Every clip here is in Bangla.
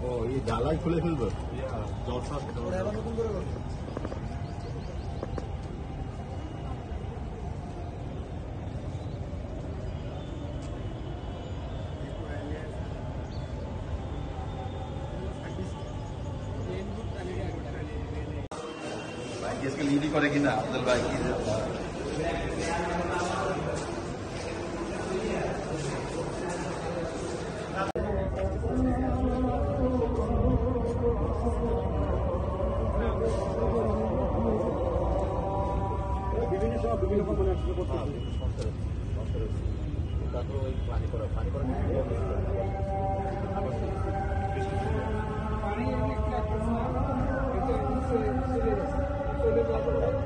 ও এই জ্বালাই খুলে ফেলব? ভাই আজকে লিডি করে কিনা? আব্দুল ভাই কি বিভিন্ন মানে আসলে করতে হবে তারপরে ওই পানি করা পানি করা পানি অনেক চলে যাচ্ছে চলে যাওয়ার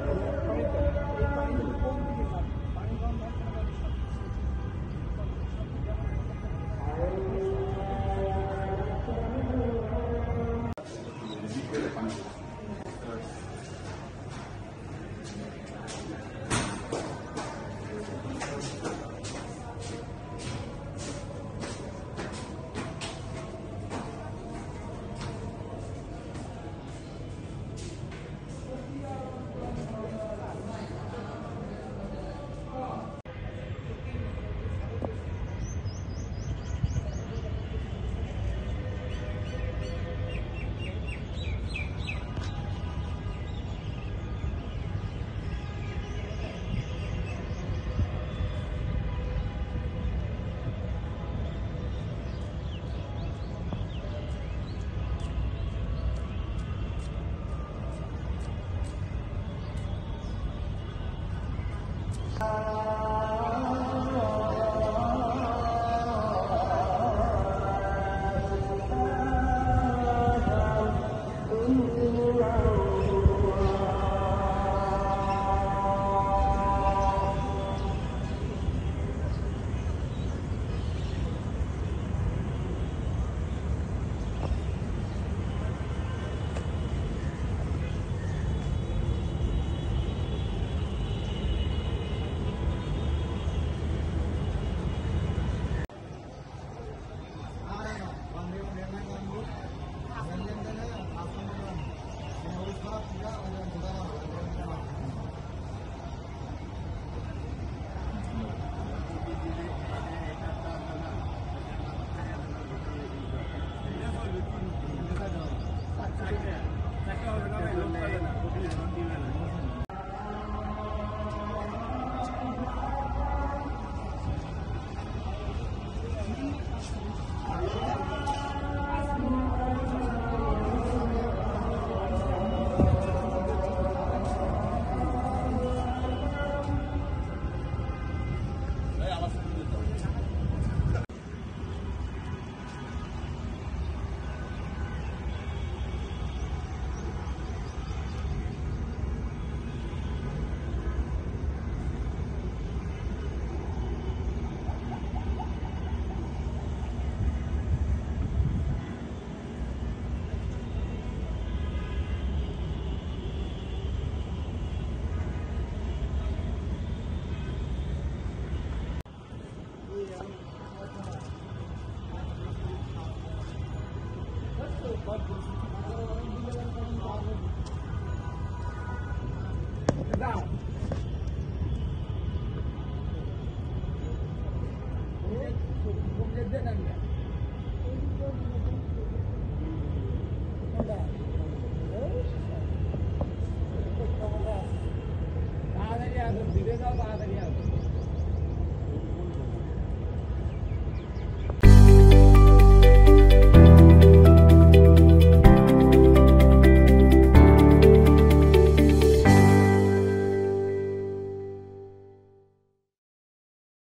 blood goes